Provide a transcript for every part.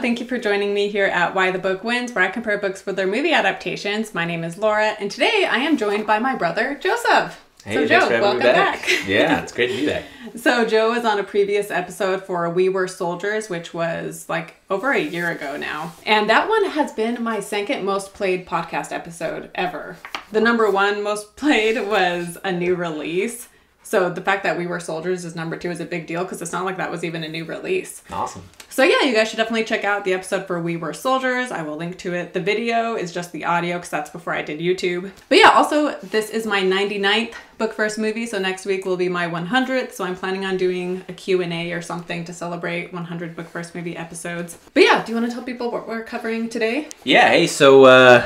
and thank you for joining me here at Why the Book Wins, where I compare books with their movie adaptations. My name is Laura, and today I am joined by my brother, Joseph. Hey, so, Joe, for welcome me back. back. yeah, it's great to be back. So, Joe was on a previous episode for We Were Soldiers, which was like over a year ago now. And that one has been my second most played podcast episode ever. The number one most played was a new release. So, the fact that We Were Soldiers is number two is a big deal because it's not like that was even a new release. Awesome. So yeah, you guys should definitely check out the episode for We Were Soldiers. I will link to it. The video is just the audio because that's before I did YouTube. But yeah, also this is my 99th book first movie, so next week will be my 100th. So I'm planning on doing a Q&A or something to celebrate 100 book first movie episodes. But yeah, do you want to tell people what we're covering today? Yeah, hey, so uh,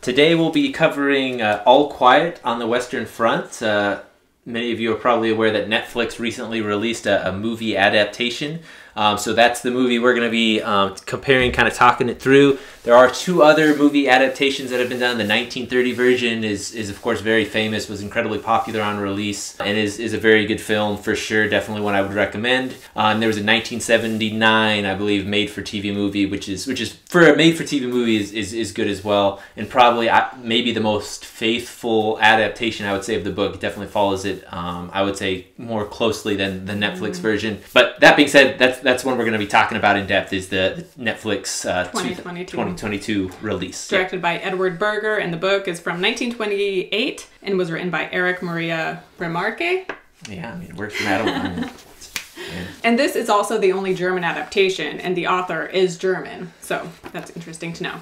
today we'll be covering uh, All Quiet on the Western Front. Uh, many of you are probably aware that Netflix recently released a, a movie adaptation. Um, so that's the movie we're going to be um, comparing, kind of talking it through. There are two other movie adaptations that have been done. The 1930 version is, is of course, very famous, was incredibly popular on release, and is, is a very good film for sure. Definitely one I would recommend. And there was a 1979, I believe, made-for-TV movie, which is which is for a made-for-TV movie is, is, is good as well, and probably uh, maybe the most faithful adaptation I would say of the book. It definitely follows it. Um, I would say more closely than the Netflix version. But that being said, that's that's one we're going to be talking about in depth. Is the, the Netflix uh, 2022. 2022 release. Yeah. Directed by Edward Berger, and the book is from 1928 and was written by Erich Maria Remarque. Yeah, I mean, it works from Adam. I yeah. And this is also the only German adaptation, and the author is German. So that's interesting to know.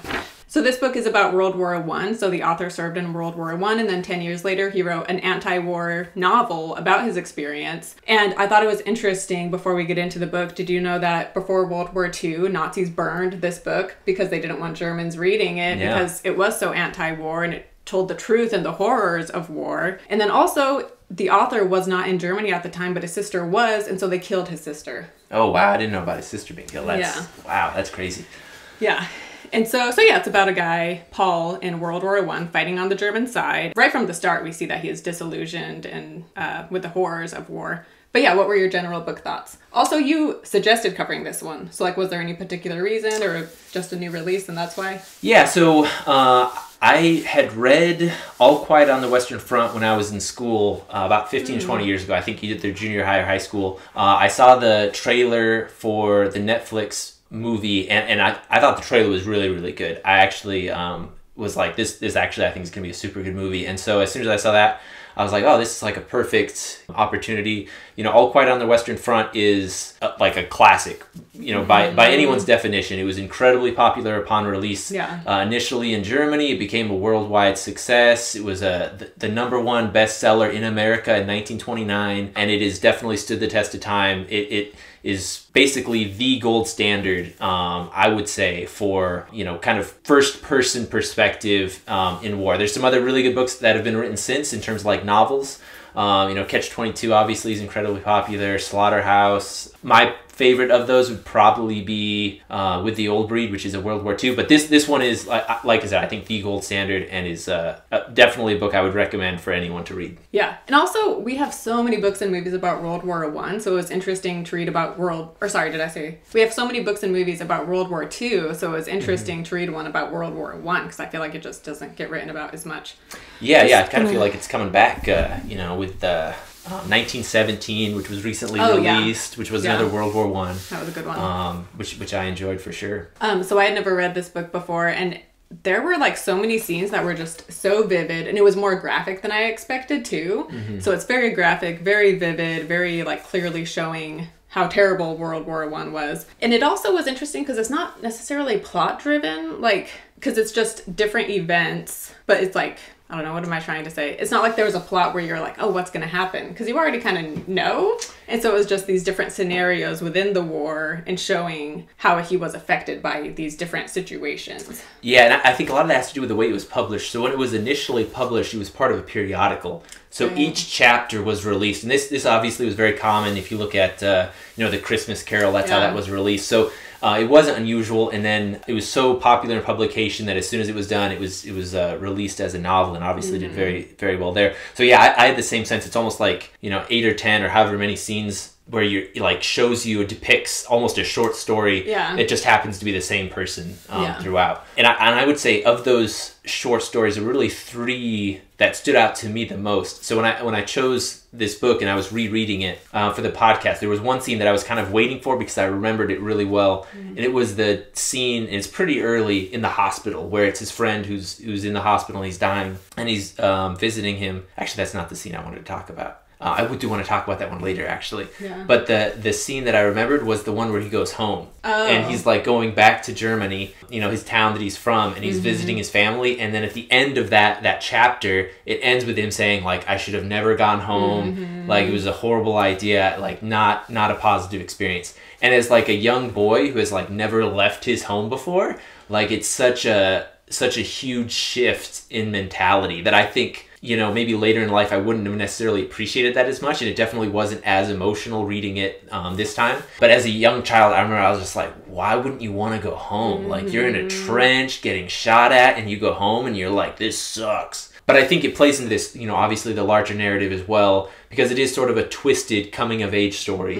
So this book is about World War One. So the author served in World War One, and then ten years later, he wrote an anti-war novel about his experience. And I thought it was interesting. Before we get into the book, did you know that before World War II, Nazis burned this book because they didn't want Germans reading it Yeah. because it was so anti-war and it told the truth and the horrors of war. And then also. The author was not in Germany at the time, but his sister was, and so they killed his sister. Oh wow, I didn't know about his sister being killed. That's Yeah. wow, that's crazy. Yeah. And so, so yeah, it's about a guy, Paul, in World War One, fighting on the German side. Right from the start, we see that he is disillusioned and uh, with the horrors of war. But yeah, what were your general book thoughts? Also, you suggested covering this one. So, like, was there any particular reason, or just a new release, and that's why? Yeah, so uh, I had read All Quiet on the Western Front when I was in school uh, about 15, 20 years ago. I think either junior high or high school. Uh, I saw the trailer for the Netflix movie, and, and I, I thought the trailer was really, really good. I actually um, was like, this, this actually, I think is going to be a super good movie. And so as soon as I saw that, I was like, oh, this is like a perfect opportunity. You know, All Quiet on the Western Front is uh, like a classic. You know, by by anyone's definition, it was incredibly popular upon release. Yeah. Uh, initially in Germany, it became a worldwide success. It was a the, the number one bestseller in America in 1929, and it has definitely stood the test of time. It it is basically the gold standard, um, I would say, for you know kind of first person perspective um, in war. There's some other really good books that have been written since in terms of like novels. Um, you know, Catch Twenty Two obviously is incredibly popular. Slaughterhouse. My favorite of those would probably be uh, with the Old Breed, which is a World War II. But this this one is like like I said, I think the gold standard and is uh, uh, definitely a book I would recommend for anyone to read. Yeah, and also we have so many books and movies about World War One, so it was interesting to read about World. Or sorry, did I say we have so many books and movies about World War Two? So it was interesting to read one about World War One because I feel like it just doesn't get written about as much. Yeah, yeah, I kind of feel like it's coming back. Uh, you know, with uh, um, 1917, which was recently Oh, yeah. released, which was Yeah. another World War One, That was a good one. um, which which I enjoyed for sure. Um, so I had never read this book before, and there were like so many scenes that were just so vivid, and it was more graphic than I expected too. So it's very graphic, very vivid, very like clearly showing how terrible World War One was. And it also was interesting because it's not necessarily plot driven, like because it's just different events, but it's like. I don't know, what am I trying to say? It's not like there was a plot where you're like, oh, what's going to happen? Because you already kind of know. And so it was just these different scenarios within the war and showing how he was affected by these different situations. Yeah, and I think a lot of that has to do with the way it was published. So when it was initially published, it was part of a periodical. So Mm. each chapter was released, and this this obviously was very common. If you look at uh, you know the Christmas Carol, that's how that was released. So uh, it wasn't unusual, and then it was so popular in publication that as soon as it was done, it was it was uh, released as a novel, and obviously did very very well there. So yeah, I, I had the same sense. It's almost like you know eight or ten or however many scenes where you like shows you depicts almost a short story. Yeah. It just happens to be the same person um, Yeah. throughout. And I, and I would say of those short stories, there were really three that stood out to me the most. So when I when I chose this book and I was rereading it uh, for the podcast, there was one scene that I was kind of waiting for because I remembered it really well, and it was the scene. And it's pretty early in the hospital where it's his friend who's who's in the hospital and he's dying and he's um, visiting him. Actually, that's not the scene I wanted to talk about. Uh, I would do want to talk about that one later, actually. Yeah. But the the scene that I remembered was the one where he goes home Oh. and he's like going back to Germany, you know, his town that he's from, and he's visiting his family. And then at the end of that that chapter, it ends with him saying like, "I should have never gone home. Like it was a horrible idea. Like not not a positive experience." And as like a young boy who has like never left his home before, like it's such a such a huge shift in mentality that I think you know maybe later in life I wouldn't have necessarily appreciated that as much, and it definitely wasn't as emotional reading it um, this time. But as a young child, I remember I was just like, why wouldn't you want to go home? Like you're in a trench getting shot at, and you go home and you're like, this sucks. But I think it plays into this, you know, obviously the larger narrative as well, because it is sort of a twisted coming of age story.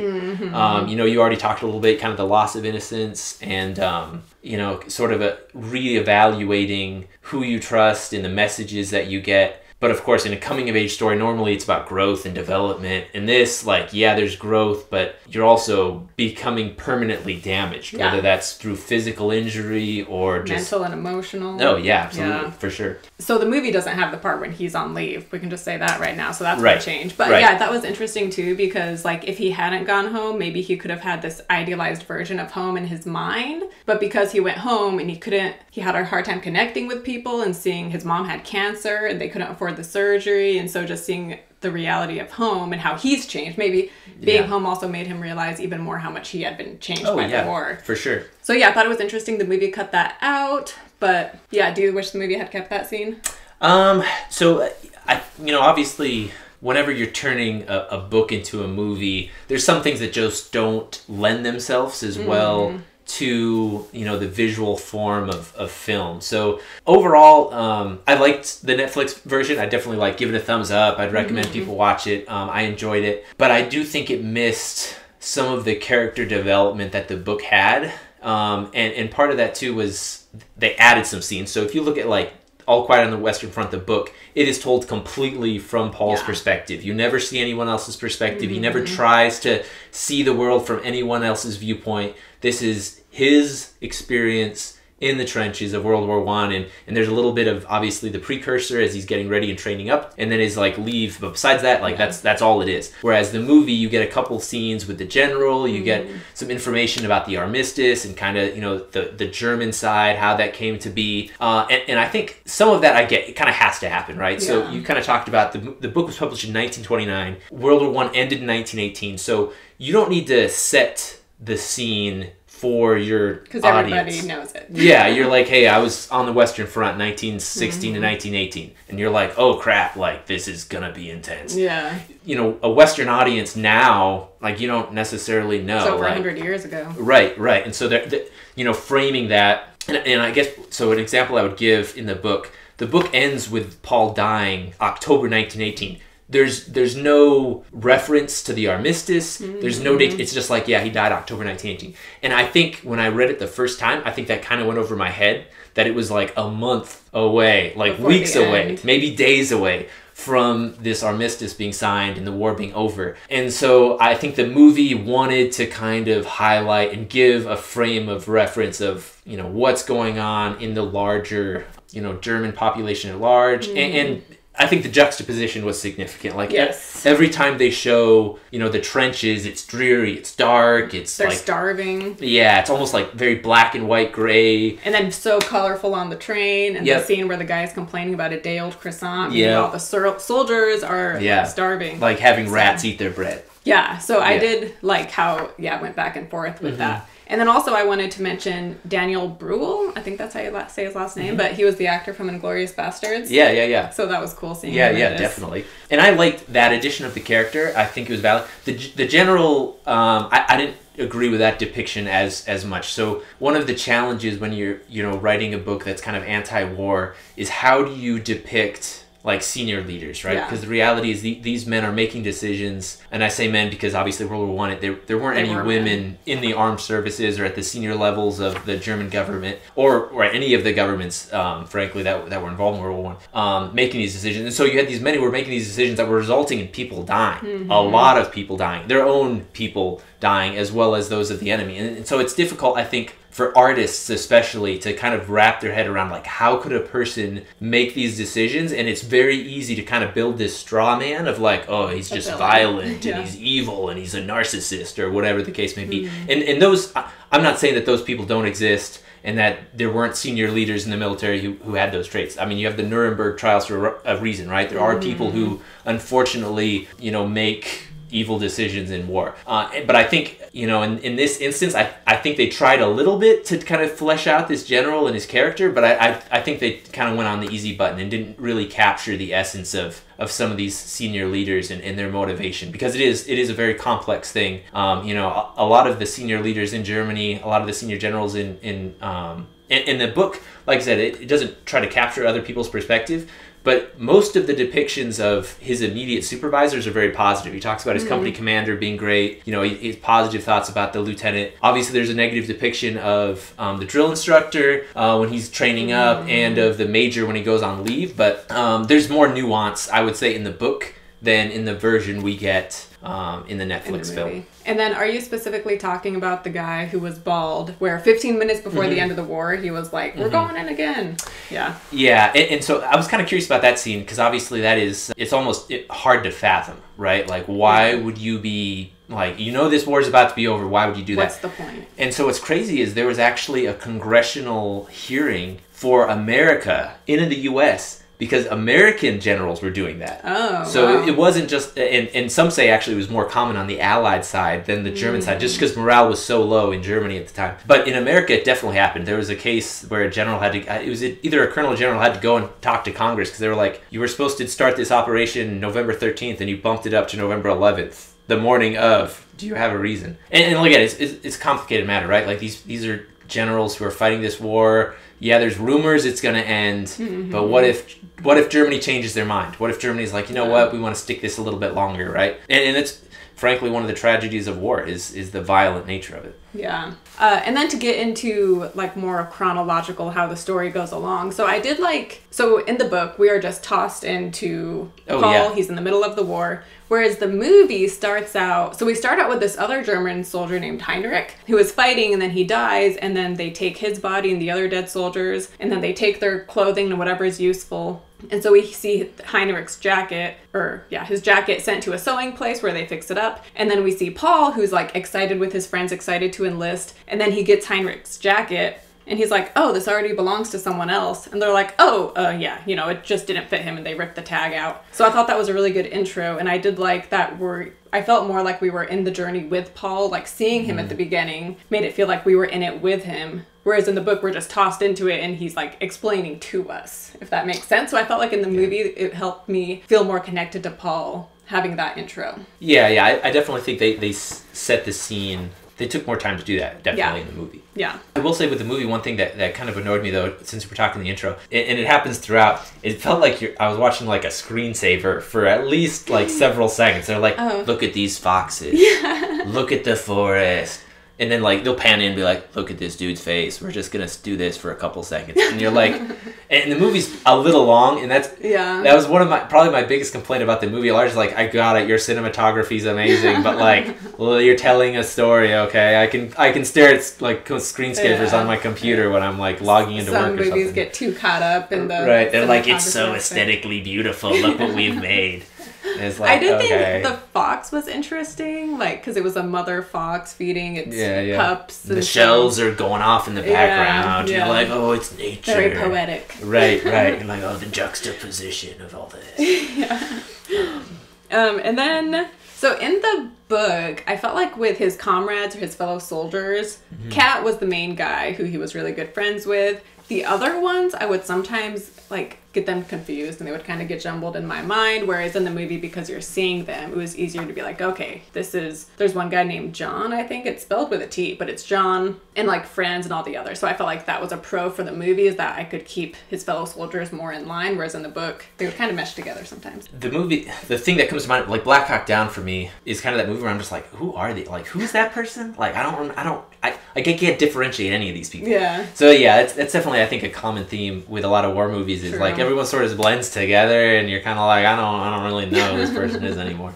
Um, you know, you already talked a little bit, kind of the loss of innocence and, um, you know, sort of a reevaluating who you trust and the messages that you get. But of course, in a coming of age story, normally it's about growth and development. In this, like, yeah, there's growth, but you're also becoming permanently damaged, Yeah. whether that's through physical injury or just. Mental and emotional. Oh, yeah, absolutely, Yeah. for sure. So the movie doesn't have the part when he's on leave. We can just say that right now. So that's Right. right. change. But Right. yeah, that was interesting too because like if he hadn't gone home, maybe he could have had this idealized version of home in his mind. But because he went home and he couldn't, he had a hard time connecting with people and seeing his mom had cancer and they couldn't afford the surgery, and so just seeing the reality of home and how he's changed. Maybe being Yeah. home also made him realize even more how much he had been changed Oh, by yeah, the war. for sure. So yeah, I thought it was interesting. The movie cut that out, but yeah, do you wish the movie had kept that scene? Um, so I, you know, obviously, whenever you're turning a, a book into a movie, there's some things that just don't lend themselves as well to you know the visual form of, of film. So overall, um, I liked the Netflix version. I definitely like give it a thumbs up. I'd recommend people watch it. Um, I enjoyed it, but I do think it missed some of the character development that the book had. Um, and, and part of that too was they added some scenes. So if you look at like all Quiet on the Western Front, the book, it is told completely from Paul's Yeah. perspective. You never see anyone else's perspective. He never tries to see the world from anyone else's viewpoint. This is his experience in the trenches of World War One, and and there's a little bit of obviously the precursor as he's getting ready and training up, and then his like leave. But besides that, like that's that's all it is. Whereas the movie, you get a couple scenes with the general, you get some information about the armistice and kind of you know the the German side, how that came to be, uh, and and I think some of that I get it kind of has to happen, right? So you kind of talked about the the book was published in 1929, World War One ended in 1918, so you don't need to set the scene for your Because audience. everybody knows it. Yeah, you're like, hey, I was on the Western Front 1916 to mm-hmm. 1918. And you're like, oh crap, like this is gonna be intense. Yeah. You know, a Western audience now, like you don't necessarily know. So over like, 100 years ago. Right, right. And so they're, they you know, framing that. And, and I guess, so an example I would give in the book, the book ends with Paul dying October 1918. There's there's no reference to the armistice. There's no date. Mm-hmm. It's just like yeah, he died October 1918. And I think when I read it the first time, I think that kind of went over my head that it was like a month away, like Before weeks away, maybe days away from this armistice being signed and the war being over. And so I think the movie wanted to kind of highlight and give a frame of reference of, you know, what's going on in the larger, you know, German population at large. And, and I think the juxtaposition was significant. Like Yes. every time they show, you know, the trenches, it's dreary, it's dark, it's They're like starving. yeah, it's almost like very black and white gray. And then so colorful on the train, and Yep. the scene where the guy is complaining about a day old croissant. Yeah. All the soldiers are Yeah. starving. Like having rats eat their bread. Yeah. So I Yeah. Mm-hmm. did like how, yeah, I went back and forth with that. And then also I wanted to mention Daniel Bruhl. I think that's how you say his last name, but he was the actor from Inglourious Basterds. Mm-hmm. Yeah, yeah, yeah. So that was cool seeing Yeah, him yeah, definitely. And I liked that addition of the character. I think it was valid. The the general, um, I, I didn't agree with that depiction as as much. So one of the challenges when you're you know writing a book that's kind of anti-war is how do you depict like senior leaders, right? Yeah. Because the reality is the, these men are making decisions, and I say men because obviously World War One, there there weren't They any were women in the armed services or at the senior levels of the German government or or any of the governments, um, frankly, that that were involved in World War One, um, making these decisions. And so you had these men who were making these decisions that were resulting in people dying, a lot of people dying, their own people dying, as well as those of the enemy. And, and so it's difficult, I think, for artists especially to kind of wrap their head around like how could a person make these decisions and it's very easy to kind of build this straw man of like oh he's just violent Yeah. and he's evil and he's a narcissist or whatever the case may be hmm. and and those I- i'm not saying that those people don't exist and that there weren't senior leaders in the military who, who had those traits. I mean, you have the Nuremberg trials for a a reason, right? There are hmm. people who, unfortunately, you know, make evil decisions in war. Uh, but I think, you know, in, in this instance, I, I think they tried a little bit to kind of flesh out this general and his character, but I, I, I think they kind of went on the easy button and didn't really capture the essence of, of some of these senior leaders and, and their motivation because it is it is a very complex thing. Um, you know, a, a lot of the senior leaders in Germany, a lot of the senior generals in in um, in, in the book, like I said, it, it doesn't try to capture other people's perspective, but most of the depictions of his immediate supervisors are very positive. He talks about his company commander being great. You know, he, he positive thoughts about the lieutenant. Obviously, there's a negative depiction of um, the drill instructor uh, when he's training up, and of the major when he goes on leave. But um, there's more nuance, I would say, in the book than in the version we get um, in the in the Netflix film. And then, are you specifically talking about the guy who was bald, where 15 minutes before Mm-hmm. the end of the war, he was like, "We're going in again." Yeah, Yeah, and, and so I was kind of curious about that scene because obviously that is it's almost hard to fathom, right? Like, why would you be like, you know, this war is about to be over? Why would you do what's that? the point? And so what's crazy is there was actually a congressional hearing for America in the U.S. because American generals were doing that. Oh, So wow. it, wasn't just, and, and some say actually it was more common on the Allied side than the German side, just because morale was so low in Germany at the time. But in America, it definitely happened. There was a case where a general had to, uh, it was either a colonel general had to go and talk to Congress because they were like, you were supposed to start this operation November 13th and you bumped it up to November 11th. The morning of, do you have a reason? And, and look at it, it's, it's, it's a complicated matter, right? Like these these are generals who are fighting this war. Yeah, there's rumors it's going to end, mm-hmm. but what if what if Germany changes their mind? What if Germany's like, you know what, we want to stick this a little bit longer, right? And, and it's frankly one of the tragedies of war is is the violent nature of it. Yeah. Uh, and then to get into like more chronological how the story goes along. So I did like so in the book we are just tossed into Oh, Paul. yeah. He's in the middle of the war. Whereas the movie starts out so we start out with this other German soldier named Heinrich who is fighting and then he dies and then they take his body and the other dead soldiers and then they take their clothing and whatever is useful and so we see Heinrich's jacket, or yeah, his jacket sent to a sewing place where they fix it up. And then we see Paul, who's like excited with his friends, excited to enlist. And then he gets Heinrich's jacket, and he's like, oh, this already belongs to someone else. And they're like, oh, uh, yeah, you know, it just didn't fit him, and they ripped the tag out. So I thought that was a really good intro, and I did like that we're. I felt more like we were in the journey with Paul, like seeing him at the beginning made it feel like we were in it with him. Whereas in the book, we're just tossed into it and he's like explaining to us, if that makes sense. So I felt like in the movie, it helped me feel more connected to Paul having that intro. Yeah, yeah, I, I definitely think they, they set the scene. They took more time to do that, definitely Yeah. in the movie. Yeah. I will say with the movie, one thing that, that kind of annoyed me though, since we're talking the intro, and, and it happens throughout, it felt like you're, I was watching like a screensaver for at least like several seconds. They're like, Oh. look at these foxes, Yeah. look at the forest. And then like they'll pan in and be like, look at this dude's face. We're just gonna do this for a couple seconds. And you're like, and the movie's a little long, and that's Yeah. that was one of my probably my biggest complaint about the movie. Large like I got it, your cinematography's amazing, but like well, you're telling a story. Okay, I can I can stare at like screensavers Yeah. on my computer when I'm like logging into Some work or movies something. get too caught up in the. right, they're like it's so aesthetically beautiful. Look what we've made. And it's like I did okay. think the fox was interesting, like because it was a mother fox feeding its Yeah, yeah. pups. the and shells are going off in the background. yeah. You're like, oh, it's nature. Very poetic. Right, right. You're like, oh, the juxtaposition of all this. Um, and then, so in the book, I felt like with his comrades or his fellow soldiers, Kat was the main guy who he was really good friends with. The other ones, I would sometimes like get them confused and they would kind of get jumbled in my mind. Whereas in the movie, because you're seeing them, it was easier to be like, okay, this is. There's one guy named John, I think it's spelled with a T, but it's John, and like Franz and all the others. So I felt like that was a pro for the movie is that I could keep his fellow soldiers more in line. Whereas in the book, they would kind of mesh together sometimes. The movie, the thing that comes to mind, like Black Hawk Down for me, is kind of that movie where I'm just like, who are they? Like, who's that person? Like, I don't, I don't, I, I can't differentiate any of these people. Yeah. So yeah, it's, it's definitely I think a common theme with a lot of war movies is True. like everyone sort of blends together, and you're kind of like I don't I don't really know who this person is anymore.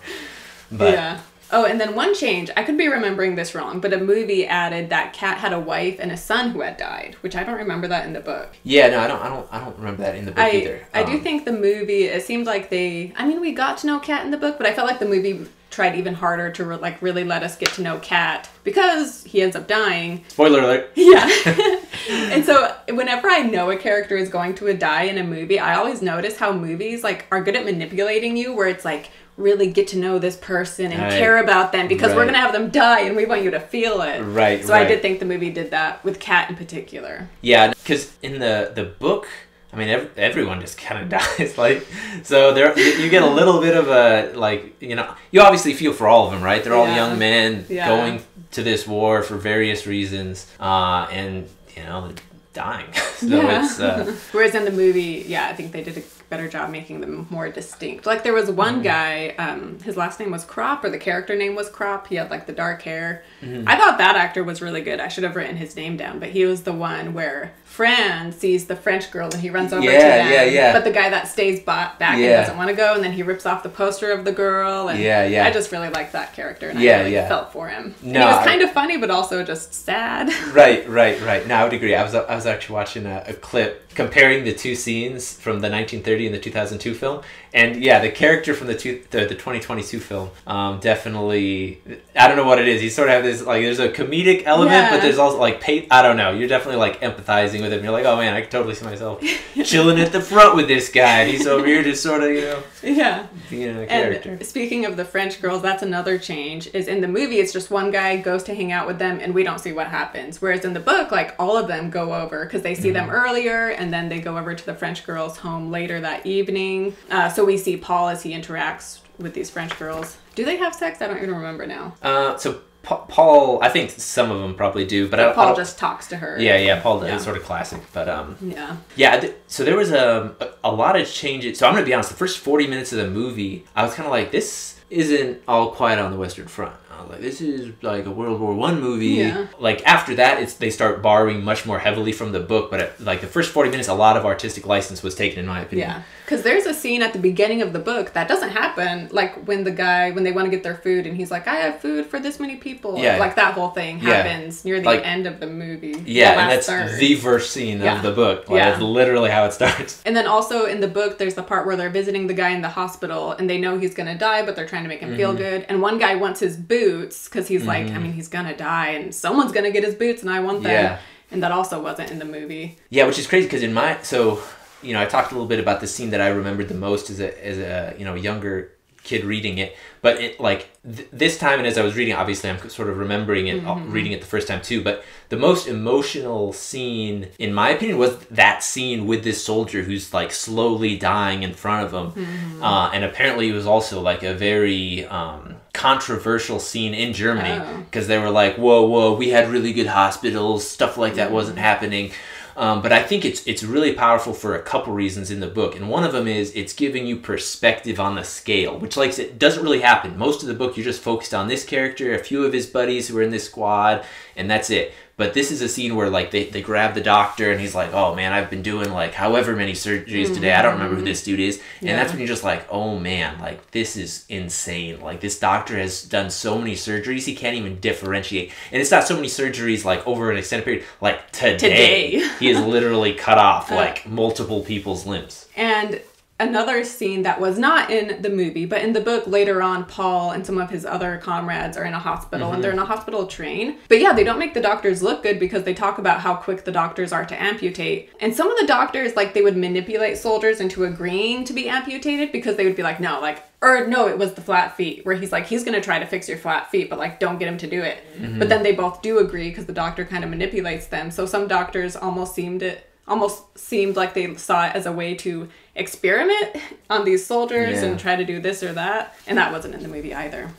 But yeah. Oh, and then one change, I could be remembering this wrong, but a movie added that Kat had a wife and a son who had died, which I don't remember that in the book. yeah, no, I don't I don't I don't remember that in the book I, either. I do think the movie, it seemed like they, I mean, we got to know Kat in the book, but I felt like the movie tried even harder to re- like really let us get to know Kat because he ends up dying. Spoiler alert. Yeah. and so whenever I know a character is going to die in a movie, I always notice how movies like are good at manipulating you where it's like really get to know this person and Right. care about them because we're going to have them die and we want you to feel it. Right, So I did think the movie did that with Kat in particular. Yeah, because in the the book, I mean, ev- everyone just kind of dies. Like, so there you get a little bit of a like, you know, you obviously feel for all of them, right? They're all Yeah. young men Yeah. going to this war for various reasons, uh, and you know, dying. so it's uh, Whereas in the movie, yeah, I think they did a better job making them more distinct. Like there was Mm-hmm. one guy, um, his last name was Kropp, or the character name was Kropp. He had like the dark hair. Mm-hmm. I thought that actor was really good. I should have written his name down, but he was the one where Franz sees the French girl and he runs over to Yeah, them. yeah, yeah. But the guy that stays ba- back Yeah. and doesn't want to go, and then he rips off the poster of the girl. And Yeah, yeah. I just really liked that character, and Yeah, I really yeah. felt for him. and No, he was I- kind of funny, but also just sad. right, right, right. No, I would agree. I was I was actually watching a, a clip comparing the two scenes from the 1930 and the 2002 film, and yeah, the character from the two the, the 2022 film, um, definitely. I don't know what it is. You sort of have this like there's a comedic element, Yeah. but there's also like pay, I don't know. You're definitely like empathizing with him. You're like, oh man, I can totally see myself chilling at the front with this guy, and he's over here just sort of you know yeah. character. And speaking of the French girls, that's another change. Is in the movie, it's just one guy goes to hang out with them, and we don't see what happens. Whereas in the book, like all of them go over because they see them Mm-hmm. earlier, and then they go over to the French girls' home later that evening. Uh, so we see Paul as he interacts with these French girls. Do they have sex? I don't even remember now. Uh, so Pa- Paul, I think some of them probably do, but I, don't- I Paul don't. just talks to her. yeah, yeah, Paul Yeah. is sort of classic, but um, Yeah. Yeah, th- so there was um, a, a lot of changes. So I'm gonna be honest. The first 40 minutes of the movie, I was kind of like, this isn't all quiet on the Western Front. Like, this is like a World War One movie. Yeah. Like after that, it's they start borrowing much more heavily from the book. But at, like the first 40 minutes, a lot of artistic license was taken, in my opinion. Yeah, because there's a scene at the beginning of the book that doesn't happen. Like when the guy, when they want to get their food, and he's like, "I have food for this many people." Yeah. like that whole thing Yeah. happens near the Like- end of the movie. Yeah, the and that's third. the first scene Yeah. of the book. Like, Yeah. That's literally how it starts. And then also in the book, there's the part where they're visiting the guy in the hospital, and they know he's gonna die, but they're trying to make him feel Mm-hmm. good. And one guy wants his boots because he's like, I mean, he's gonna die, and someone's gonna get his boots, and I want them. Yeah. And that also wasn't in the movie. Yeah, which is crazy because in my so you know I talked a little bit about the scene that I remembered the most as a as a you know younger kid reading it, but it like th- this time and as I was reading, obviously I'm sort of remembering it, uh, reading it the first time too. But the most emotional scene, in my opinion, was that scene with this soldier who's like slowly dying in front of him, uh, and apparently it was also like a very um, controversial scene in Germany Oh. because they were like, "Whoa, whoa, we had really good hospitals, stuff like that wasn't happening." Um, but I think it's it's really powerful for a couple reasons in the book, and one of them is it's giving you perspective on the scale, which like it doesn't really happen. Most of the book you're just focused on this character, a few of his buddies who are in this squad, and that's it. But this is a scene where like they, they grab the doctor and he's like, "Oh man, I've been doing like however many surgeries today. I don't remember who this dude is." And that's when you're just like, "Oh man, like this is insane. Like this doctor has done so many surgeries, he can't even differentiate. And it's not so many surgeries like over an extended period. Like today, Today. he has literally cut off uh. like multiple people's limbs. And another scene that was not in the movie, but in the book later on, Paul and some of his other comrades are in a hospital and they're in a mm-hmm. hospital train. But yeah, they don't make the doctors look good because they talk about how quick the doctors are to amputate. And some of the doctors, like, they would manipulate soldiers into agreeing to be amputated because they would be like, no, like, or no, it was the flat feet where he's like, he's gonna try to fix your flat feet, but like, don't get him to do it. Mm-hmm. But then they both do agree because the doctor kind of manipulates them. So some doctors almost seemed it almost seemed like they saw it as a way to experiment on these soldiers Yeah. and try to do this or that. And that wasn't in the movie either.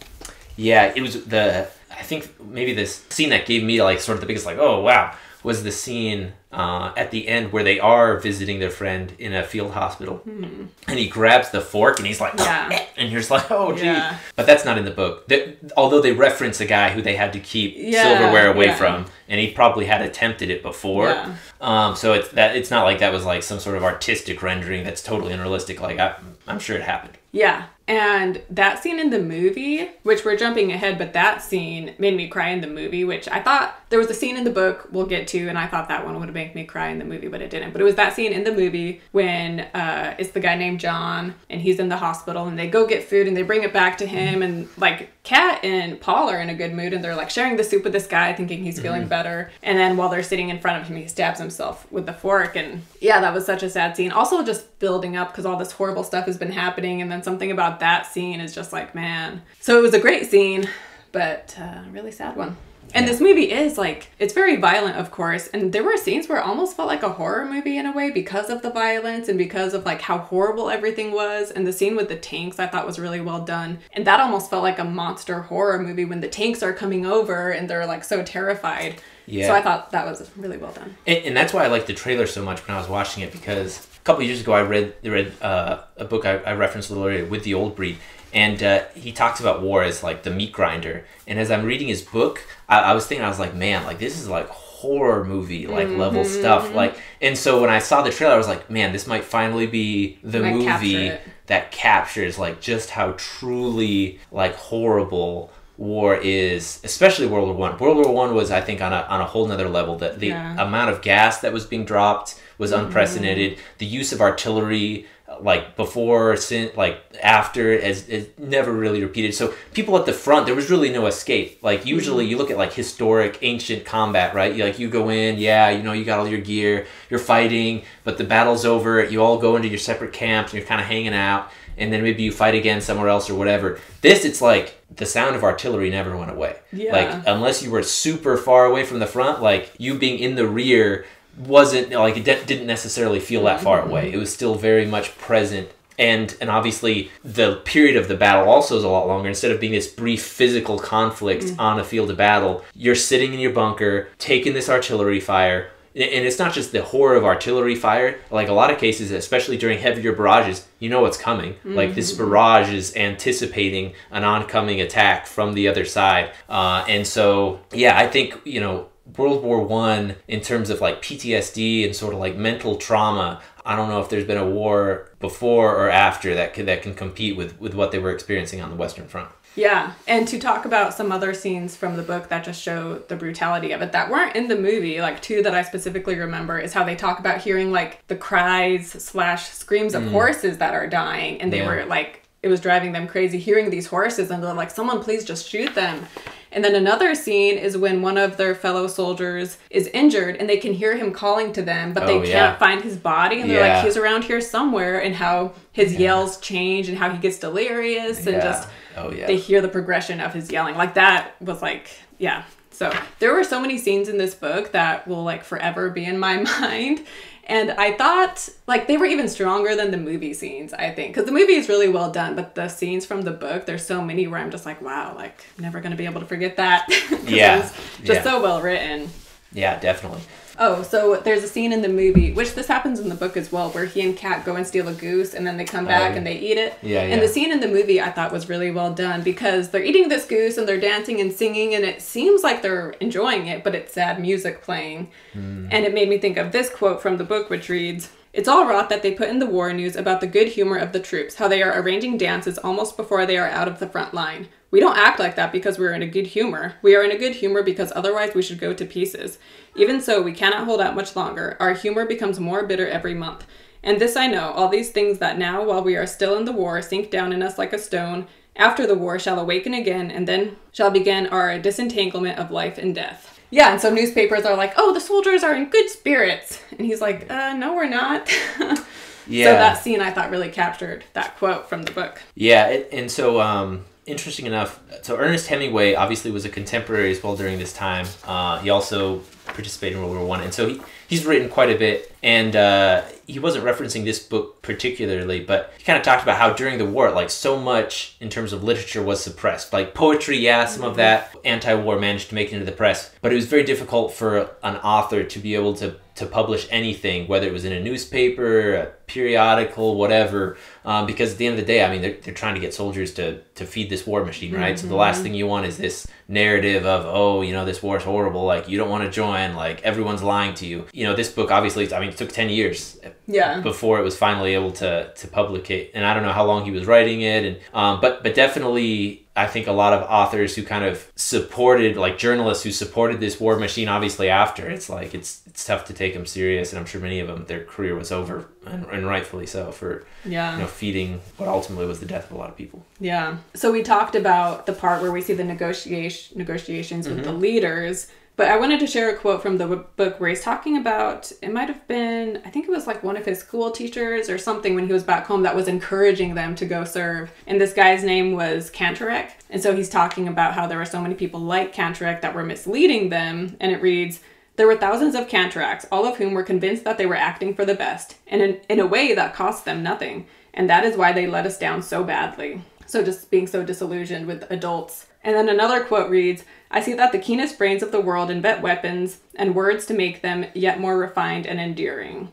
Yeah, it was the. I think maybe this scene that gave me like sort of the biggest like, oh wow, was the scene uh, at the end where they are visiting their friend in a field hospital, and he grabs the fork and he's like, Hmm. Yeah. and you're just like, oh gee. Yeah. But that's not in the book. The- although they reference a guy who they had to keep Yeah, silverware away from, and he probably had attempted it before. Um, so it's that it's not like that was like some sort of artistic rendering that's totally unrealistic. Like I, I'm sure it happened. Yeah. And that scene in the movie, which we're jumping ahead, but that scene made me cry in the movie, which I thought there was a scene in the book we'll get to, and I thought that one would make me cry in the movie, but it didn't. But it was that scene in the movie when uh, it's the guy named John and he's in the hospital and they go get food and they bring it back to him. And like Kat and Paul are in a good mood and they're like sharing the soup with this guy, thinking he's feeling better. And then while they're sitting in front of him, he stabs himself with the fork. And yeah, that was such a sad scene. Also, just building up because all this horrible stuff has been happening. And then something about that scene is just like, man. So it was a great scene, but uh, really sad one. And this movie is like, it's very violent, of course. And there were scenes where it almost felt like a horror movie in a way because of the violence and because of like how horrible everything was. And the scene with the tanks I thought was really well done. And that almost felt like a monster horror movie when the tanks are coming over and they're like so terrified. Yeah. So I thought that was really well done. And, and that's why I liked the trailer so much when I was watching it because couple of years ago I read read uh, a book I, I referenced a little earlier with the old breed, and uh, he talks about war as like the meat grinder. And as I'm reading his book, I, I was thinking I was like, man, like this is like horror movie like level Mm-hmm. stuff. Like, and so when I saw the trailer, I was like, man, this might finally be the Might movie it. that captures like just how truly like horrible war is especially world war one world war one was i think on a, on a whole nother level that the Yeah. amount of gas that was being dropped was unprecedented. Mm-hmm. The use of artillery like before sin like after is, is never really repeated. So people at the front there was really no escape. Like usually mm-hmm. you look at like historic ancient combat right? You like you go in yeah you know you got all your gear you're fighting but the battle's over you all go into your separate camps and you're kind of hanging out and then maybe you fight again somewhere else or whatever. This it's like the sound of artillery never went away. Yeah. like unless you were super far away from the front like you being in the rear wasn't like it de- didn't necessarily feel that far mm-hmm. away. It was still very much present. And and obviously the period of the battle also is a lot longer. Instead of being this brief physical conflict mm. on a field of battle you're sitting in your bunker taking this artillery fire. And and it's not just the horror of artillery fire. Like a lot of cases especially during heavier barrages you know what's coming. Like this mm-hmm. barrage is anticipating an oncoming attack from the other side. Uh, and so yeah i think you know world war one in terms of like ptsd and sort of like mental trauma i don't know if there's been a war before or after that can, that can compete with with what they were experiencing on the western front Yeah, and to talk about some other scenes from the book that just show the brutality of it that weren't in the movie, like two that I specifically remember, is how they talk about hearing like the cries slash screams of mm. horses that are dying, and they Yeah. were like, it was driving them crazy hearing these horses, and they're like, someone please just shoot them. And then another scene is when one of their fellow soldiers is injured and they can hear him calling to them, but they Oh, can't yeah. find his body. And they're Yeah. like, he's around here somewhere, and how his yells change and how he gets delirious and Yeah. just oh yeah they hear the progression of his yelling. Like that was like, yeah. So there were so many scenes in this book that will like forever be in my mind. And I thought like they were even stronger than the movie scenes, I think. Because the movie is really well done, but the scenes from the book, there's so many where I'm just like, wow, like never gonna be able to forget that. Yeah. Just Yeah. so well written. yeah definitely Oh, so there's a scene in the movie, which this happens in the book as well, where he and Kat go and steal a goose and then they come back Oh. and they eat it. Yeah, yeah. And the scene in the movie I thought was really well done because they're eating this goose and they're dancing and singing and it seems like they're enjoying it, but it's sad music playing. Hmm. And it made me think of this quote from the book, which reads, it's all rot that they put in the war news about the good humor of the troops, how they are arranging dances almost before they are out of the front line. We don't act like that because we're in a good humor. We are in a good humor because otherwise we should go to pieces. Even so, we cannot hold out much longer. Our humor becomes more bitter every month. And this I know, all these things that now, while we are still in the war, sink down in us like a stone, after the war shall awaken again, and then shall begin our disentanglement of life and death. Yeah, and so newspapers are like, oh, the soldiers are in good spirits. And he's like, uh, no, we're not. Yeah. So that scene I thought really captured that quote from the book. Yeah, it, and so um, interesting enough, so Ernest Hemingway obviously was a contemporary as well during this time. Uh, he also participated in World War One, and so he, he's written quite a bit. And uh, he wasn't referencing this book particularly, but he kind of talked about how during the war, like so much in terms of literature was suppressed. Like poetry, yeah, some of that anti-war managed to make it into the press, but it was very difficult for an author to be able to to publish anything, whether it was in a newspaper, a periodical, whatever, um, because at the end of the day, I mean, they're, they're trying to get soldiers to, to feed this war machine, right? So the last thing you want is this narrative of, oh, you know, this war is horrible, like, you don't want to join, like, everyone's lying to you. You know, this book, obviously, I mean, it took 10 years Yeah. before it was finally able to, to publicate, and I don't know how long he was writing it, and um, but, but definitely I think a lot of authors who kind of supported, like journalists who supported this war machine, obviously after it's like it's it's tough to take them serious, and I'm sure many of them their career was over, and, and rightfully so for Yeah. you know feeding what ultimately was the death of a lot of people. Yeah. So we talked about the part where we see the negotiation negotiations with the mm-hmm. leaders, but I wanted to share a quote from the book where he's talking about it might have been I think it was like one of his school teachers or something when he was back home that was encouraging them to go serve. And this guy's name was Kantorek. And so he's talking about how there were so many people like Kantorek that were misleading them and it reads there were thousands of Kantoreks, all of whom were convinced that they were acting for the best, and in, in a way that cost them nothing. And that is why they let us down so badly. So just being so disillusioned with adults. And then another quote reads I see that the keenest brains of the world invent weapons and words to make them yet more refined and endearing.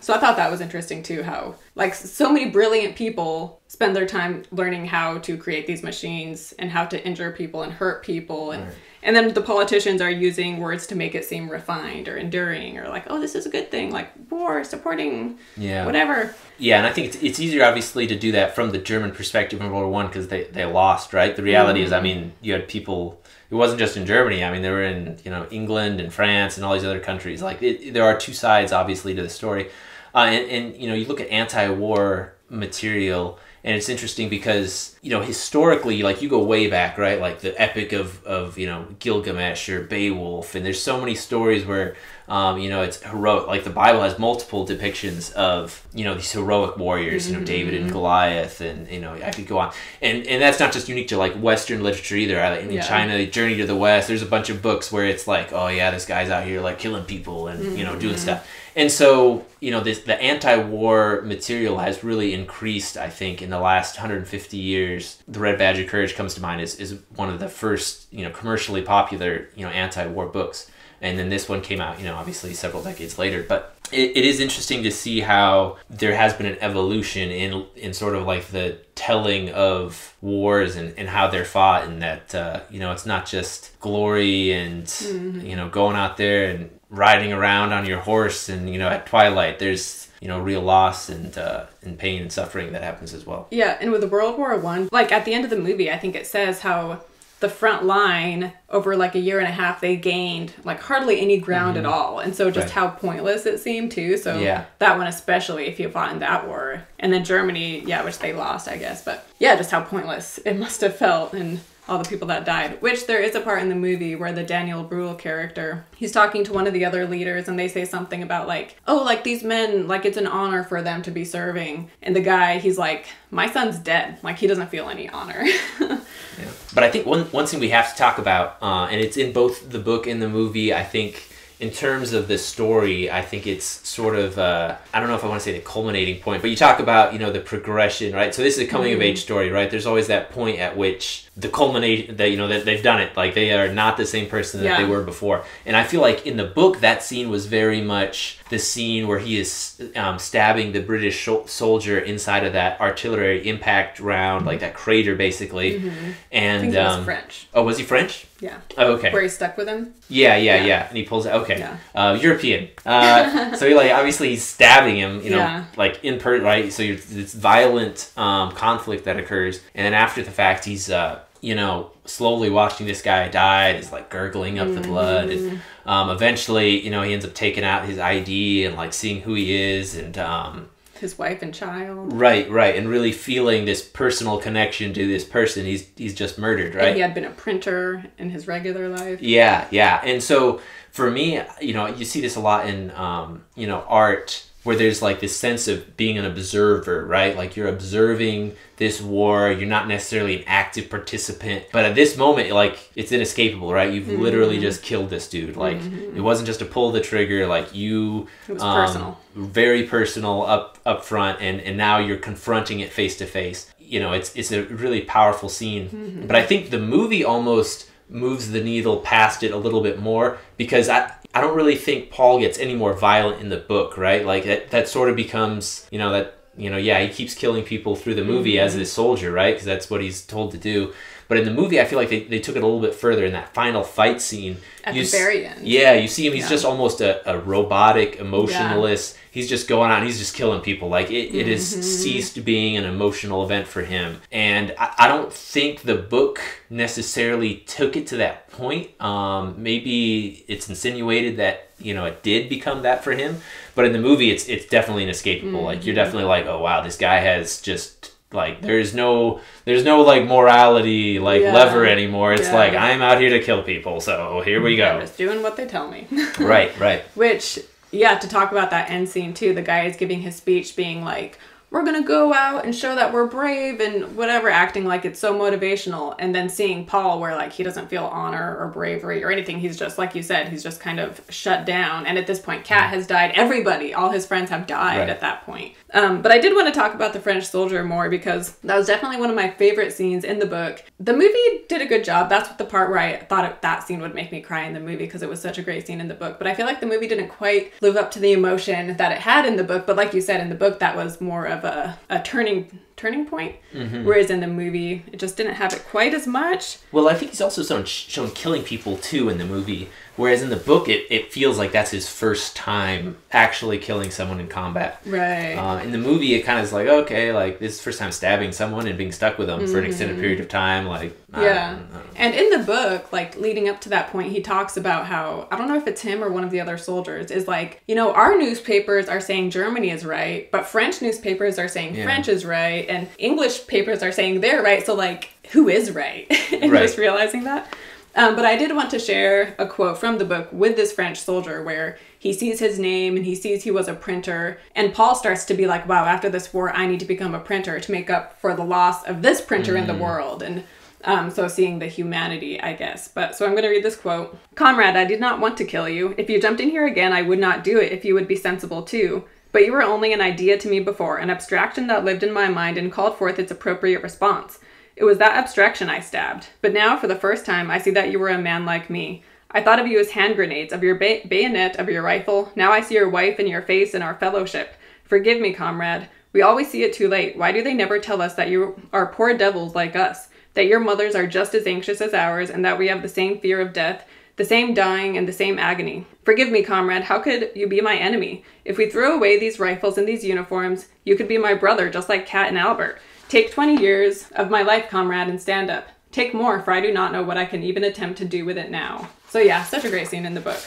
So I thought that was interesting too, how like so many brilliant people spend their time learning how to create these machines and how to injure people and hurt people and and then the politicians are using words to make it seem refined or enduring or like, oh, this is a good thing, like war, supporting Yeah. whatever. Yeah, and I think it's, it's easier, obviously, to do that from the German perspective in World War One because they, they lost, right? The reality is, I mean, you had people. It wasn't just in Germany. I mean, they were in you know England and France and all these other countries. Like, it, there are two sides, obviously, to the story. Uh, and, and you know, you look at anti-war material, and it's interesting because you know historically, like you go way back, right? Like the epic of of you know Gilgamesh or Beowulf, and there's so many stories where um, you know it's heroic. Like the Bible has multiple depictions of you know these heroic warriors, you know David and Goliath, and you know I could go on, and and that's not just unique to like Western literature either. I- In Yeah. China, Journey to the West, there's a bunch of books where it's like, oh yeah, this guy's out here like killing people and you know doing stuff. And so, you know, this the anti-war material has really increased, I think, in the last 150 years. The Red Badge of Courage comes to mind is, is one of the first, you know, commercially popular, you know, anti-war books. And then this one came out, you know, obviously several decades later. But it, it is interesting to see how there has been an evolution in in sort of like the telling of wars and, and how they're fought and that uh, you know it's not just glory and you know going out there and riding around on your horse and you know at twilight there's you know real loss and uh, and pain and suffering that happens as well Yeah, and with the World War One, like at the end of the movie, I think it says how the front line over like a year and a half they gained like hardly any ground at all, and so just Mm-hmm. Right. how pointless it seemed too. So Yeah. that one especially if you fought in that war, and then Germany, yeah, which they lost, I guess, but yeah, just how pointless it must have felt and. All the people that died, which there is a part in the movie where the Daniel Bruhl character, he's talking to one of the other leaders, and they say something about like, oh, like these men, like it's an honor for them to be serving, and the guy, he's like, my son's dead, like he doesn't feel any honor. Yeah. But I think one one thing we have to talk about, uh, and it's in both the book and the movie. I think in terms of the story, I think it's sort of uh, I don't know if I want to say the culminating point, but you talk about you know the progression, right? So this is a coming of age story, right? There's always that point at which the culmination that you know that they've done it, like they are not the same person that Yeah. they were before. And I feel like in the book that scene was very much the scene where he is um, stabbing the British sho- soldier inside of that artillery impact round, like that crater basically. I And was um, French. oh, was he French? Yeah. Oh, okay. Where he stuck with him. Yeah, yeah, Yeah. yeah, And he pulls it. Okay. Yeah. Uh, European. Uh, so he like obviously he's stabbing him. You know, Yeah. like in per right. So you're, it's violent um, conflict that occurs, and then after the fact, he's uh, you know slowly watching this guy die. He's like gurgling up the blood, and um, eventually, you know, he ends up taking out his ID and like seeing who he is, and um, his wife and child. Right, right, and really feeling this personal connection to this person he's he's just murdered, right? And he had been a printer in his regular life. Yeah, yeah, and so for me, you know, you see this a lot in um, you know art where there's like this sense of being an observer, right? Like you're observing this war, you're not necessarily an active participant, but at this moment, like it's inescapable, right? You've mm-hmm. literally just killed this dude. Like mm-hmm. it wasn't just to pull the trigger, like you. It was um, personal. Very personal up up front, and and now you're confronting it face to face. You know, it's it's a really powerful scene, mm-hmm. but I think the movie almost moves the needle past it a little bit more because I, I don't really think Paul gets any more violent in the book, right? Like that, that sort of becomes, you know, that, you know, yeah, he keeps killing people through the movie mm-hmm. as this soldier, right? Because that's what he's told to do. But in the movie, I feel like they, they took it a little bit further in that final fight scene. At you the very end. Yeah, you see him, he's yeah. just almost a, a robotic, emotionless. Yeah. He's just going out he's just killing people. Like it, mm-hmm. it has ceased being an emotional event for him. And I, I don't think the book necessarily took it to that point. Um, maybe it's insinuated that, you know, it did become that for him. But in the movie, it's it's definitely inescapable. Mm-hmm. Like you're mm-hmm. definitely like, oh wow, this guy has just like there's no there's no like morality like yeah. lever anymore it's yeah. like i'm out here to kill people so here we go I'm just doing what they tell me right right which yeah to talk about that end scene too the guy is giving his speech being like we're gonna go out and show that we're brave and whatever, acting like it's so motivational. And then seeing Paul where like he doesn't feel honor or bravery or anything. He's just like you said, he's just kind of shut down. And at this point, Kat has died. Everybody, all his friends have died right. at that point. Um, but I did want to talk about the French soldier more because that was definitely one of my favorite scenes in the book. The movie did a good job. That's the part where I thought it, that scene would make me cry in the movie because it was such a great scene in the book. But I feel like the movie didn't quite live up to the emotion that it had in the book. But like you said, in the book, that was more of a, a turning turning point. Mm-hmm. Whereas in the movie, it just didn't have it quite as much. Well, I think he's also shown, shown killing people too in the movie. Whereas in the book, it, it feels like that's his first time actually killing someone in combat. Right. Uh, in the movie, it kind of is like, okay, like this is first time stabbing someone and being stuck with them mm-hmm. for an extended period of time. Like, yeah. And in the book, like leading up to that point, he talks about how, I don't know if it's him or one of the other soldiers, is like, you know, our newspapers are saying Germany is right, but French newspapers are saying yeah. French is right, and English papers are saying they're right. So, like, who is right? and right. just realizing that. Um, but I did want to share a quote from the book with this French soldier where he sees his name and he sees he was a printer. And Paul starts to be like, wow, after this war, I need to become a printer to make up for the loss of this printer mm. in the mm. world. And um, so seeing the humanity, I guess. But so I'm going to read this quote Comrade, I did not want to kill you. If you jumped in here again, I would not do it if you would be sensible too. But you were only an idea to me before, an abstraction that lived in my mind and called forth its appropriate response. It was that abstraction I stabbed. But now, for the first time, I see that you were a man like me. I thought of you as hand grenades, of your ba- bayonet, of your rifle. Now I see your wife and your face and our fellowship. Forgive me, comrade. We always see it too late. Why do they never tell us that you are poor devils like us? That your mothers are just as anxious as ours, and that we have the same fear of death, the same dying, and the same agony. Forgive me, comrade. How could you be my enemy? If we threw away these rifles and these uniforms, you could be my brother, just like Kat and Albert. Take 20 years of my life, comrade, and stand up. Take more, for I do not know what I can even attempt to do with it now. So, yeah, such a great scene in the book.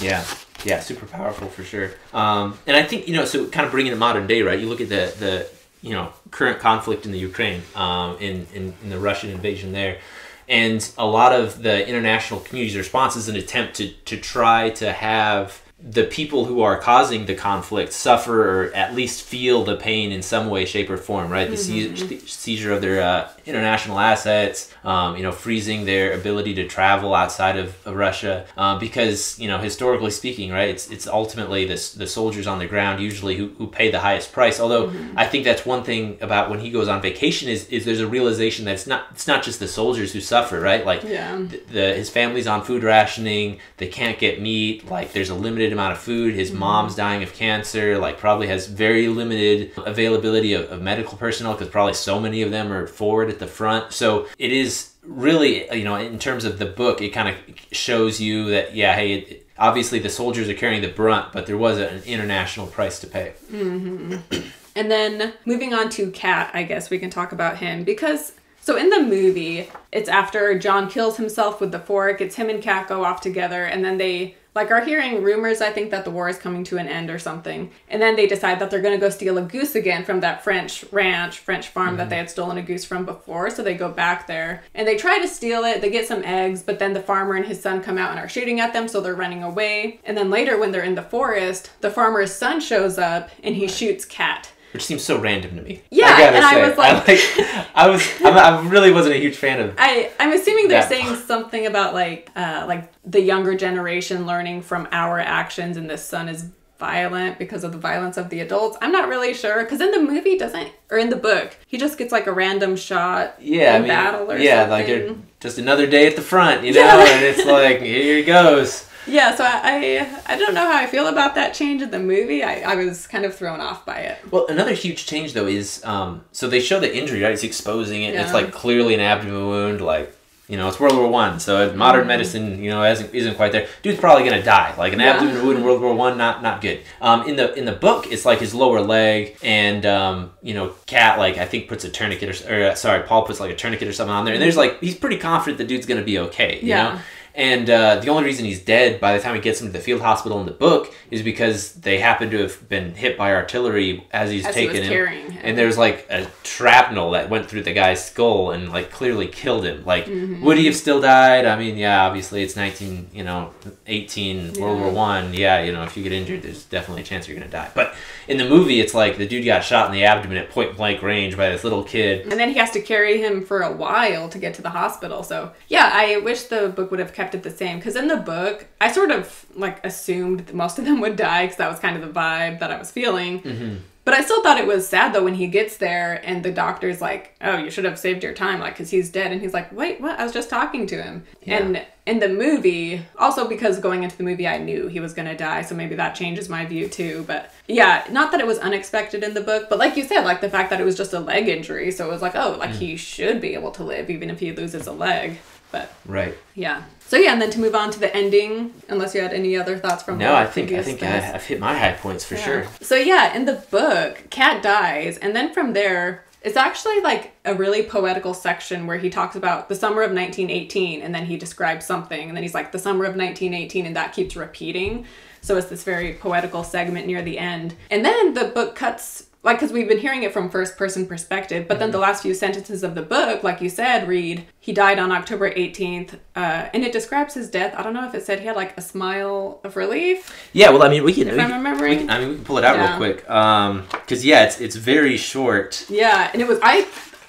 Yeah. Yeah, super powerful for sure. Um, and I think, you know, so kind of bringing it modern day, right? You look at the, the you know, current conflict in the Ukraine, um, in, in, in the Russian invasion there. And a lot of the international community's response is an attempt to, to try to have the people who are causing the conflict suffer or at least feel the pain in some way, shape, or form, right? The mm-hmm. seizure of their uh, international assets, um, you know, freezing their ability to travel outside of, of Russia, uh, because you know, historically speaking, right, it's it's ultimately the the soldiers on the ground usually who, who pay the highest price. Although mm-hmm. I think that's one thing about when he goes on vacation is is there's a realization that it's not it's not just the soldiers who suffer, right? Like yeah. the, the his family's on food rationing, they can't get meat, like there's a limited amount of food. His mm-hmm. mom's dying of cancer, like probably has very limited availability of, of medical personnel because probably so many of them are forward at the front. So it is really, you know, in terms of the book, it kind of shows you that, yeah, hey, it, obviously the soldiers are carrying the brunt, but there was an international price to pay. Mm-hmm. and then moving on to Kat, I guess we can talk about him because so in the movie, it's after John kills himself with the fork. It's him and Kat go off together, and then they like are hearing rumors I think that the war is coming to an end or something. And then they decide that they're going to go steal a goose again from that French ranch, French farm mm-hmm. that they had stolen a goose from before. So they go back there and they try to steal it. They get some eggs, but then the farmer and his son come out and are shooting at them, so they're running away. And then later when they're in the forest, the farmer's son shows up and he shoots Kat which seems so random to me. Yeah, I and say. I was like, I, like, I was, I really wasn't a huge fan of. I, I'm assuming they're that. saying something about like, uh, like the younger generation learning from our actions, and this son is violent because of the violence of the adults. I'm not really sure because in the movie doesn't or in the book he just gets like a random shot. Yeah, in I mean, battle or yeah, something. like just another day at the front, you know, yeah. and it's like here he goes. Yeah, so I, I, I don't know how I feel about that change in the movie. I, I was kind of thrown off by it. Well, another huge change though is um so they show the injury right. He's exposing it. Yeah. it's like clearly an abdomen wound. Like you know, it's World War One, so modern mm medicine, you know, isn't, isn't quite there. Dude's probably gonna die. Like an yeah. abdomen wound in World War One, not not good. Um, in the in the book, it's like his lower leg, and um, you know, Kat like I think puts a tourniquet or, or sorry, Paul puts like a tourniquet or something on there, and there's like he's pretty confident the dude's gonna be okay. You yeah. know, and uh, the only reason he's dead by the time he gets him to the field hospital in the book is because they happen to have been hit by artillery as he's as taken he him. him. And there's like a shrapnel that went through the guy's skull and like clearly killed him. Like, mm-hmm. would he have still died? I mean, yeah, obviously it's 19, you know, 18, yeah. World War One. Yeah, you know, if you get injured, there's definitely a chance you're gonna die. But in the movie, it's like the dude got shot in the abdomen at point blank range by this little kid. And then he has to carry him for a while to get to the hospital. So yeah, I wish the book would have kept it the same because in in the book, I sort of like assumed most of them would die because that was kind of the vibe that I was feeling. Mm-hmm. But I still thought it was sad though when he gets there and the doctor's like, "Oh, you should have saved your time," like because he's dead, and he's like, "Wait, what? I was just talking to him." Yeah. And in the movie, also because going into the movie, I knew he was gonna die, so maybe that changes my view too. But yeah, not that it was unexpected in the book, but like you said, like the fact that it was just a leg injury, so it was like, oh, like mm. he should be able to live even if he loses a leg. But right, yeah. So yeah, and then to move on to the ending, unless you had any other thoughts from no, I think I think I, have hit my high points for yeah. sure. So yeah, in the book, Kat dies, and then from there, it's actually like a really poetical section where he talks about the summer of 1918, and then he describes something, and then he's like the summer of 1918, and that keeps repeating. So it's this very poetical segment near the end, and then the book cuts like because we've been hearing it from first person perspective but then the mm-hmm. last few sentences of the book like you said read he died on october 18th uh, and it describes his death i don't know if it said he had like a smile of relief yeah well i mean we can, if we i'm remembering can, i mean we can pull it out yeah. real quick um because yeah it's it's very short yeah and it was i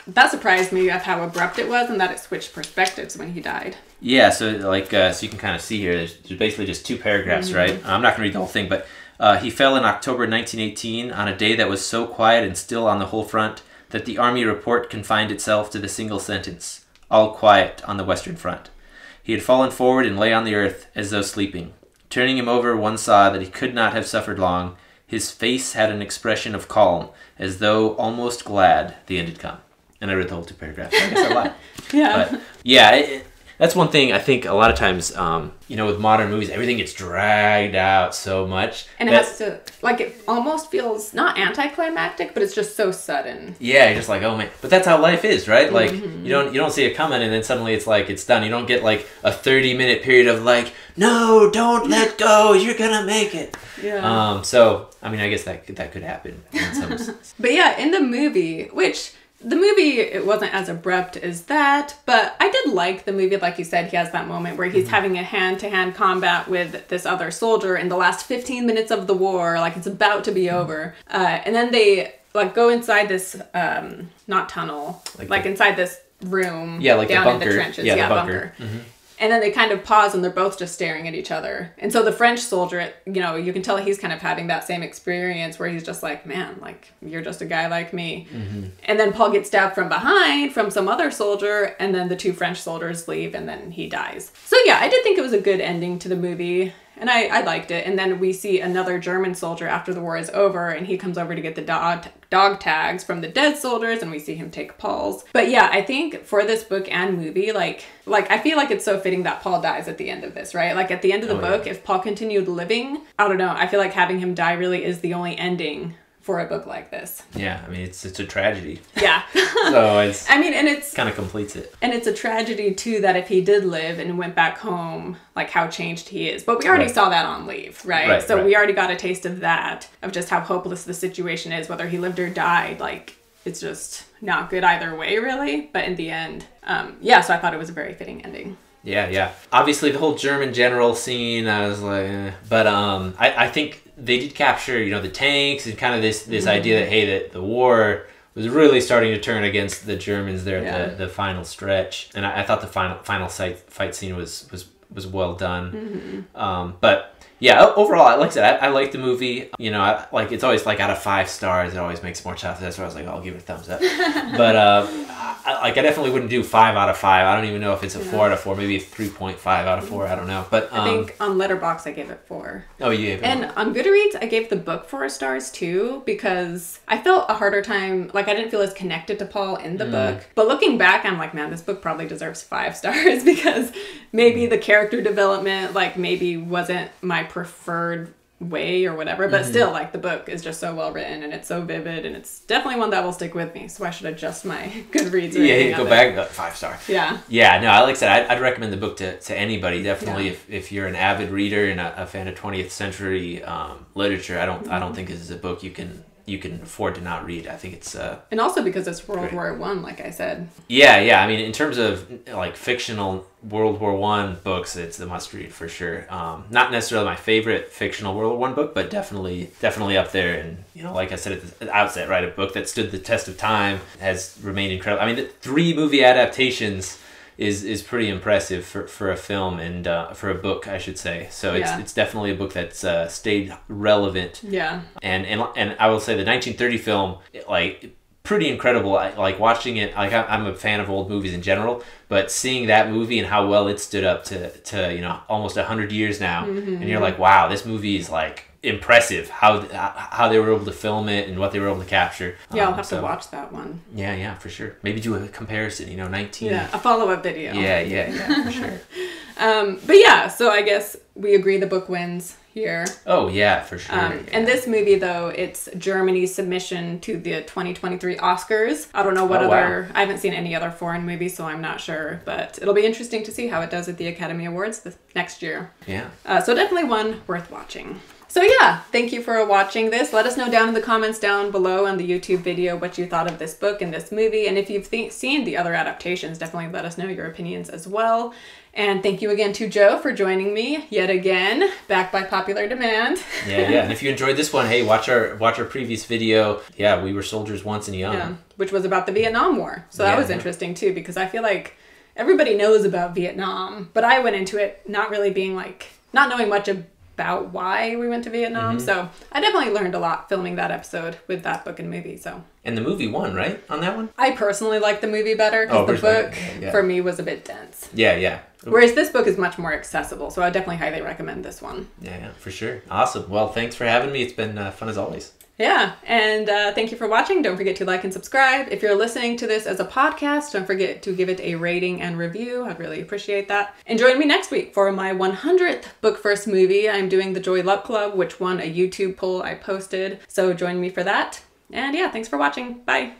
that surprised me of how abrupt it was and that it switched perspectives when he died yeah so like uh, so you can kind of see here there's, there's basically just two paragraphs mm-hmm. right i'm not gonna read the whole thing but uh, he fell in October 1918 on a day that was so quiet and still on the whole front that the Army report confined itself to the single sentence All quiet on the Western Front. He had fallen forward and lay on the earth as though sleeping. Turning him over, one saw that he could not have suffered long. His face had an expression of calm, as though almost glad the end had come. And I read the whole two paragraphs. I guess I lied. yeah. But yeah, it, that's one thing I think a lot of times, um, you know, with modern movies, everything gets dragged out so much, and it has to like it almost feels not anticlimactic, but it's just so sudden. Yeah, you're just like, oh man, but that's how life is, right? Like mm-hmm. you don't you don't see it coming, and then suddenly it's like it's done. You don't get like a thirty minute period of like, no, don't let go, you're gonna make it. Yeah. Um. So I mean, I guess that that could happen. but yeah, in the movie, which the movie it wasn't as abrupt as that but i did like the movie like you said he has that moment where he's mm-hmm. having a hand-to-hand combat with this other soldier in the last 15 minutes of the war like it's about to be mm-hmm. over uh, and then they like go inside this um not tunnel like, like the, inside this room yeah like down the bunker. in the trenches yeah, yeah the bunker, bunker. Mm-hmm. And then they kind of pause and they're both just staring at each other. And so the French soldier, you know, you can tell he's kind of having that same experience where he's just like, man, like, you're just a guy like me. Mm-hmm. And then Paul gets stabbed from behind from some other soldier. And then the two French soldiers leave and then he dies. So yeah, I did think it was a good ending to the movie and I, I liked it. And then we see another German soldier after the war is over, and he comes over to get the dog dog tags from the dead soldiers, and we see him take Paul's. But yeah, I think for this book and movie, like like I feel like it's so fitting that Paul dies at the end of this, right? Like at the end of the oh, book, yeah. if Paul continued living, I don't know. I feel like having him die really is the only ending for a book like this. Yeah, I mean it's it's a tragedy. Yeah. So it's I mean, and it's kind of completes it. and it's a tragedy too that if he did live and went back home, like how changed he is. But we already Right. saw that on leave, right? Right, so right. we already got a taste of that, of just how hopeless the situation is, whether he lived or died. Like it's just not good either way, really. But in the end, um, yeah. So I thought it was a very fitting ending. Yeah, yeah. Obviously, the whole German general scene, I was like, eh. but um, I, I think they did capture, you know, the tanks and kind of this this Mm-hmm. idea that hey, that the war was really starting to turn against the Germans there at the, the final stretch, and I, I thought the final final fight fight scene was was was well done. Mm-hmm. Um, but yeah, overall, like I said, I, I like the movie. You know, I, like it's always like out of five stars, it always makes more chances. That's why I was like, I'll give it a thumbs up. but uh, I, like I definitely wouldn't do five out of five. I don't even know if it's a four out of four, maybe a three point five out of four. I don't know. But um, I think on Letterboxd I gave it four. oh, you gave it And on Goodreads, I gave the book four stars too because I felt a harder time. Like I didn't feel as connected to Paul in the Mm. book. But looking back, I'm like, man, this book probably deserves five stars because maybe the character development, like maybe wasn't my preferred way or whatever. But Mm-hmm. still, like the book is just so well written and it's so vivid and it's definitely one that will stick with me. So I should adjust my Goodreads. yeah, you go back uh, five star. Yeah. Yeah, no, like I said, I'd, I'd recommend the book to, to anybody. Definitely, Yeah. if, if you're an avid reader and a, a fan of 20th century um, literature, I don't I Mm-hmm. don't think this is a book you can you can afford to not read. I think it's uh, And also because it's World Great. War One, like I said. yeah, yeah. I mean, in terms of like fictional World War One books, it's the must read for sure. Um, not necessarily my favorite fictional World War One book, but definitely definitely up there. And you know, like I said at the outset, right, a book that stood the test of time has remained incredible. I mean, the three movie adaptations is is pretty impressive for, for a film and uh, for a book, I should say. So it's Yeah. it's definitely a book that's uh, stayed relevant Yeah. and and and I will say the 1930 film, like pretty incredible. I, like watching it, like I- I'm a fan of old movies in general, but seeing that movie and how well it stood up to to you know almost hundred years now, and you're like, wow, this movie is like impressive. How how they were able to film it and what they were able to capture. Yeah, I'll Um, have so- to watch that one. Yeah, yeah, for sure. Maybe do a comparison. You know, 19. Yeah, a follow up video. yeah, yeah, yeah, for sure. Um, but yeah, so I guess we agree the book wins here. Oh yeah, for sure. Um, yeah. And this movie, though, it's Germany's submission to the 2023 Oscars. I don't know what Oh, wow. other, I haven't seen any other foreign movies, so I'm not sure. But it'll be interesting to see how it does at the Academy Awards this next year. yeah. Uh, so definitely one worth watching. So yeah, thank you for watching this. Let us know down in the comments down below on the YouTube video what you thought of this book and this movie. And if you've th- seen the other adaptations, definitely let us know your opinions as well. And thank you again to Joe for joining me yet again, back by popular demand. Yeah, yeah. And if you enjoyed this one, hey, watch our watch our previous video. Yeah, we were soldiers once and young. Yeah, which was about the Vietnam War. So that Yeah, was interesting too because I feel like everybody knows about Vietnam, but I went into it not really being like not knowing much about why we went to Vietnam. Mm-hmm. So I definitely learned a lot filming that episode with that book and movie. So And the movie won, right? On that one? I personally like the movie better because Oh, the book yeah, yeah. for me was a bit dense. Yeah, yeah. Whereas this book is much more accessible, so I definitely highly recommend this one. Yeah, yeah, for sure. Awesome. Well, thanks for having me. It's been uh, fun as always. Yeah, and uh, thank you for watching. Don't forget to like and subscribe. If you're listening to this as a podcast, don't forget to give it a rating and review. I'd really appreciate that. And join me next week for my 100th book first movie. I'm doing the Joy Luck Club, which won a YouTube poll I posted. So join me for that. And yeah, thanks for watching. Bye.